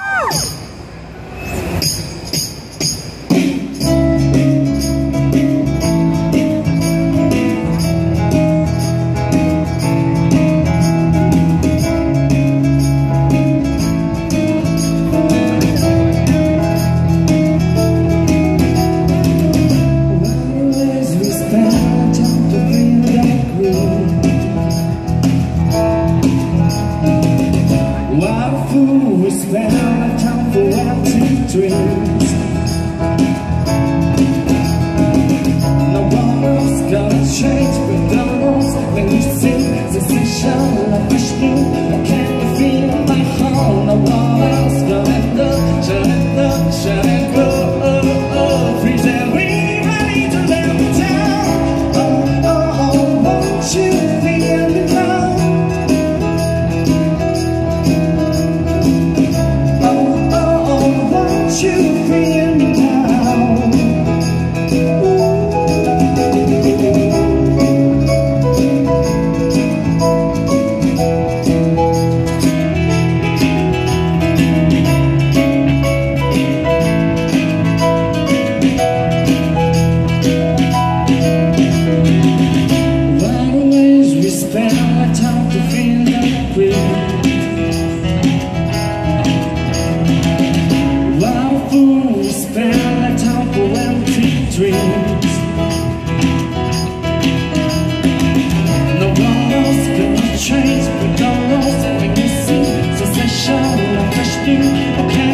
Oh! when I come for empty dreams No one else gonna change but the most When you see the sensation of Vishnu Can you feel my heart? No one else gonna end up, shut up, shut up Okay.